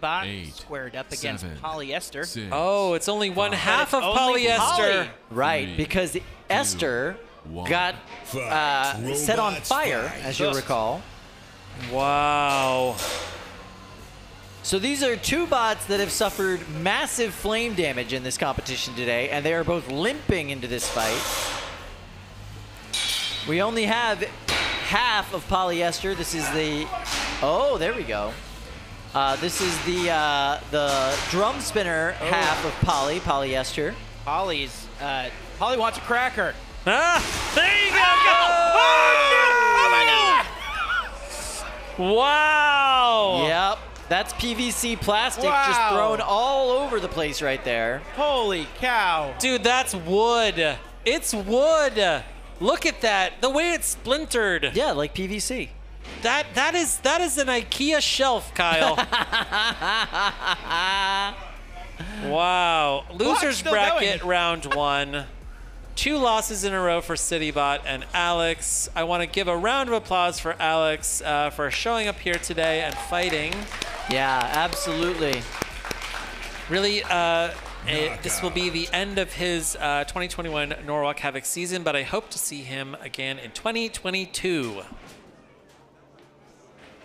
Bot Eight, squared up against seven, polyester. Six, Oh, it's only one But half of polyester. poly. Right, Three, because Esther one. got uh, set on fire, fight. as you'll recall. Wow. So these are two bots that have suffered massive flame damage in this competition today, and they are both limping into this fight. We only have half of polyester. This is the, oh, there we go. Uh, this is the uh, the drum spinner half of Polly, polyester. Polly's, uh, Polly wants a cracker. Ah, there you go. Oh, no! Oh, my God! Wow. Yep, that's PVC plastic just thrown all over the place right there. Holy cow. Dude, that's wood. It's wood. Look at that. The way it's splintered. Yeah, like PVC. That that is that is an IKEA shelf, Kyle. wow. Losers still bracket going. round one. Two losses in a row for CityBot and Alex. I want to give a round of applause for Alex uh, for showing up here today and fighting. Yeah, absolutely. Really, uh, this will be the end of his uh, 2021 Norwalk Havoc season, but I hope to see him again in 2022.